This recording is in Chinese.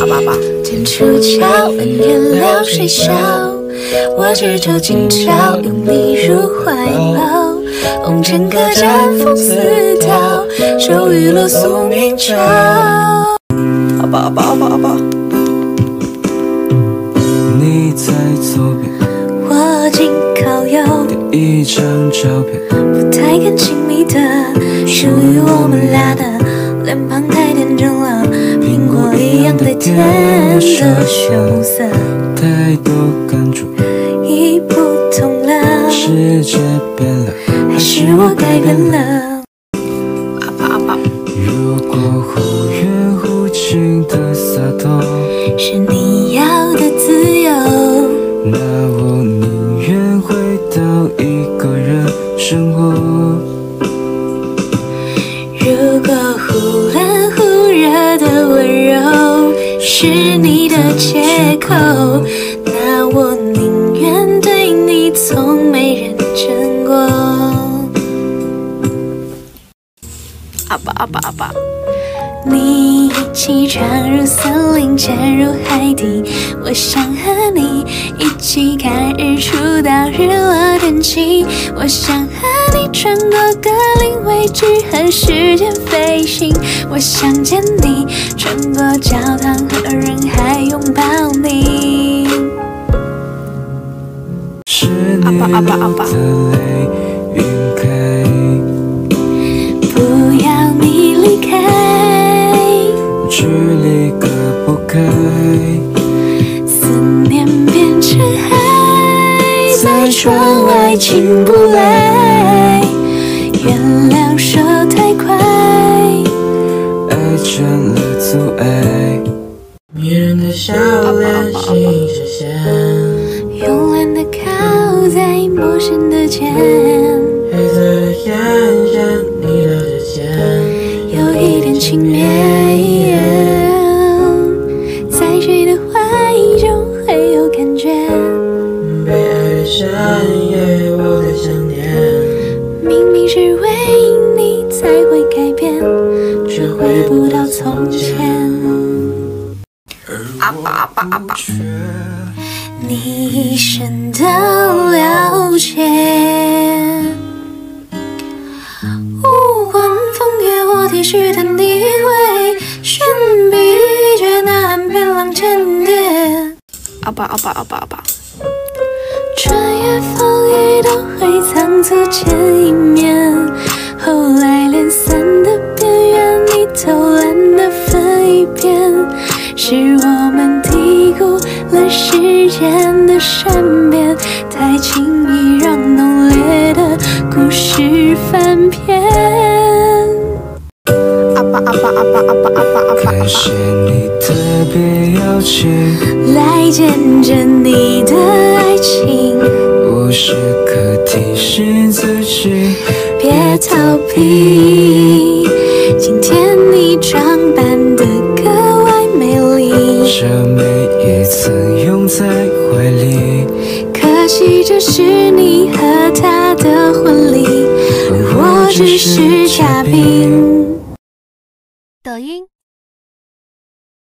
爸爸出鞘，笑。我今朝拥你入怀抱。红尘客栈风似刀，手雨落宿爸阿爸阿爸阿爸。你在左边，我紧靠右。第一张照片，不太敢亲密的，属于我们俩的。脸庞一样太甜的羞涩，太多感触已不同了。世界变了，还是我改变了？如果忽远忽近的洒脱是你要的自由，那我宁愿回到一个人生活。是你的借口，那我宁愿对你从没认真过。阿爸阿爸阿爸。你一起闯入森林，潜入海底，我想和你一起看日出到日落天气。我想和你穿过格林威治和时间飞行。我想见你，穿过教堂和人海拥抱你。是你的泪晕开，不要你离开，距离隔不开，思念变成海，在窗外进不来。迷人的笑脸，吸引视线。慵懒的靠在陌生的肩，黑色的眼线，你的指尖，有一点轻蔑。在谁的怀中会有感觉？被爱的深夜，我在想念，明明是为你才会改变，却回不到从前。阿爸阿爸阿爸。你一生的了解，无关风月，我体恤的你会悬笔一绝，难辨浪千叠。阿爸阿爸阿爸阿爸。穿越风雨都会仓促见一面，后来时间的善变，太轻易让浓烈的故事翻篇。阿爸阿爸阿爸阿爸阿爸阿爸。感谢你特别邀请，来见证你的爱情，无时刻提醒自己，别逃避。今天你装扮得格外美丽，也曾拥在怀里，可惜这是你和他的婚礼，而我只是嘉宾。抖音。